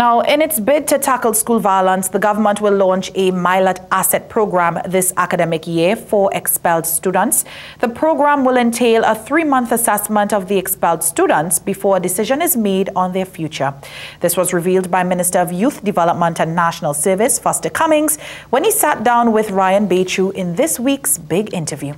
Now, in its bid to tackle school violence, the government will launch a MILAT Asset program this academic year for expelled students. The program will entail a three-month assessment of the expelled students before a decision is made on their future. This was revealed by Minister of Youth Development and National Service, Foster Cummings, when he sat down with Ryan Bachoo in this week's big interview.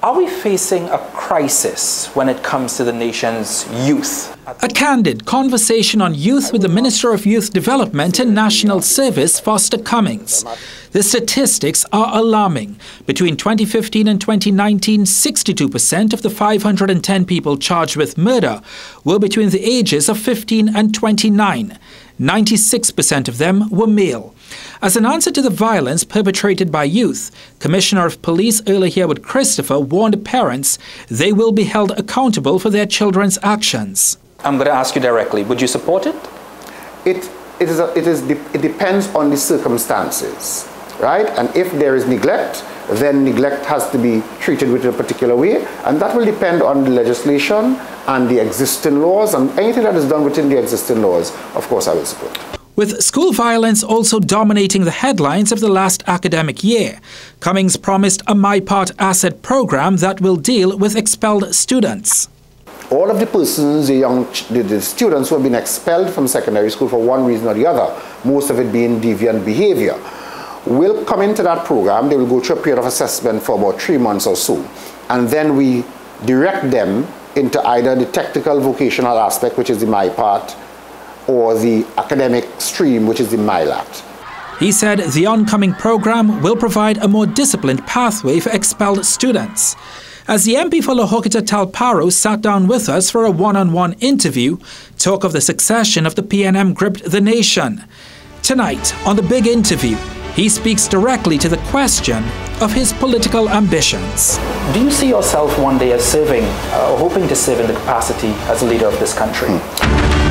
Are we facing a crisis when it comes to the nation's youth? A candid conversation on youth with the Minister of Youth Development and National Service, Foster Cummings. The statistics are alarming. Between 2015 and 2019, 62% of the 510 people charged with murder were between the ages of 15 and 29. 96% of them were male. As an answer to the violence perpetrated by youth, Commissioner of Police Erla Harewood-Christopher warned parents they will be held accountable for their children's actions. I'm going to ask you directly, would you support it? It, it, is a, it, is, it depends on the circumstances, right? And if there is neglect, then neglect has to be treated with a particular way, and that will depend on the legislation and the existing laws, and anything that is done within the existing laws, of course, I will support. With school violence also dominating the headlines of the last academic year, Cummings promised a MYPART asset program that will deal with expelled students. All of the persons, the young the, the students who have been expelled from secondary school for one reason or the other, most of it being deviant behavior, will come into that program. They will go through a period of assessment for about three months or so. And then we direct them into either the technical vocational aspect, which is the MYPART, or the academic stream, which is the MILAT. He said the oncoming program will provide a more disciplined pathway for expelled students. As the MP for La Horquetta Talparo sat down with us for a one-on-one interview, talk of the succession of the PNM gripped the nation. Tonight, on the big interview, he speaks directly to the question of his political ambitions. Do you see yourself one day as serving uh, or hoping to serve in the capacity as a leader of this country? Hmm.